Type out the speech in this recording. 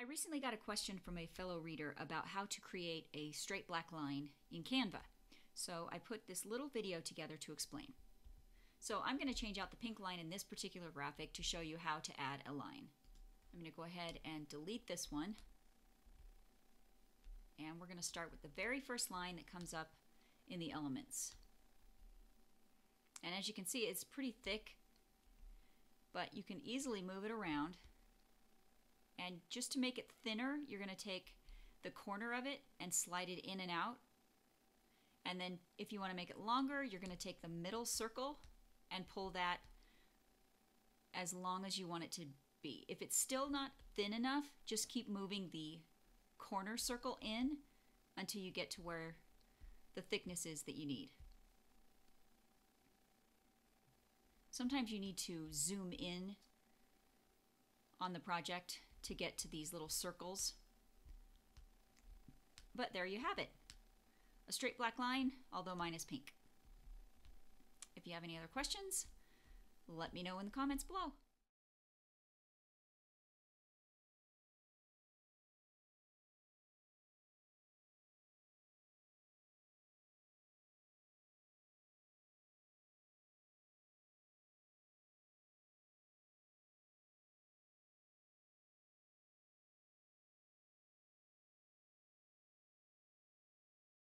I recently got a question from a fellow reader about how to create a straight black line in Canva. So I put this little video together to explain. So I'm going to change out the pink line in this particular graphic to show you how to add a line. I'm going to go ahead and delete this one. And we're going to start with the very first line that comes up in the elements. And as you can see, it's pretty thick, but you can easily move it around and just to make it thinner, you're going to take the corner of it and slide it in and out. And then if you want to make it longer, you're going to take the middle circle and pull that as long as you want it to be. If it's still not thin enough, just keep moving the corner circle in until you get to where the thickness is that you need. Sometimes you need to zoom in on the project to get to these little circles. But there you have it. A straight black line, although mine is pink. If you have any other questions, let me know in the comments below.